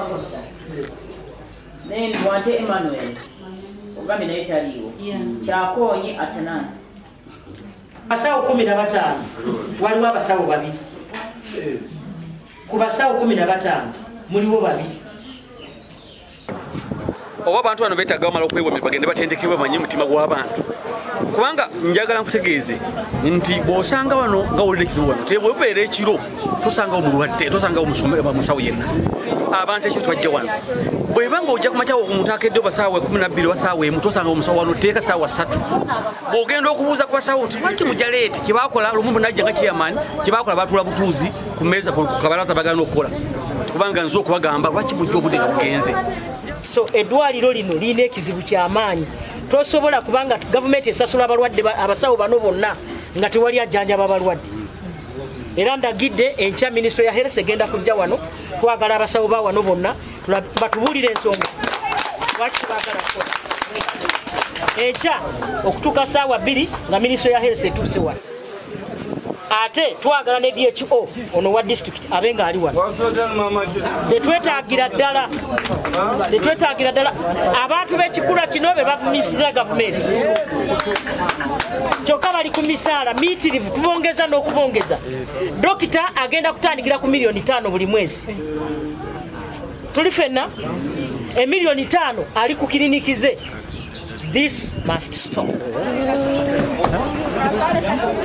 kakosa nendwante emmanuel? Ogambye naye taliiwo. Kyakonyi atanansi basawo kumi na bataano. Waliwo abasawo babiri. Ku basawo kumi na bataano muliwo babiri oba abantu bano beetaaga bamala okwewomera bagende batendekebwe bamanye omutima gw'abantu. Kubanga njagala nkutegeeze nti bw'osanga wano nga wolera ekizibu wano tebwebeera ekiro tosangawo mulwadde tosangawo musawo yenna. Abantu ekiro tebajja wano. Bweba nga ojja kumakya omuntu akedde basaawa 12 oba saawa emu tosanga omusawo wano teeka saawa ssatu. Bw'ogenda okubuuza ku basawo nti lwaki mujja leeti? Kyebakola lumu najja nga kiyamaani kyebakola batula butuuzi ku meeza ku kabalaza bagana okukola. Kubanga nze okubagamba lwaki mujja obudde nga bugenze so eddwaliro lino lirina ekizibu kyamaanyi. Tosobola kubanga gavumenti esasula abalwadde ba- abasawo bano bonna nga tewali ajjanjaba balwadde era ndagidde enkya minisitule ya health egenda kujja wano twagala abasawo ba wano bonna batubuulire ensonga. Lwaki tebagala kukola? Enkya okutuuka saawa bbiri nga minisitule ya health etuuse wano ate twagala ne dho ono wa disitulikiti abe nga ali wano. Tetwetagira ddala tetwetagira ddala. Abantu b'ekikula kino be bavumisiza gavumenti. Kyokka bali ku misaala miitirivu tubongeza n'okubongeza. Dokita agenda kutandikira ku miliyoni tano buli mwezi. Tuli fenna emiliyoni tano ali ku kirinikize this must stop Gracias.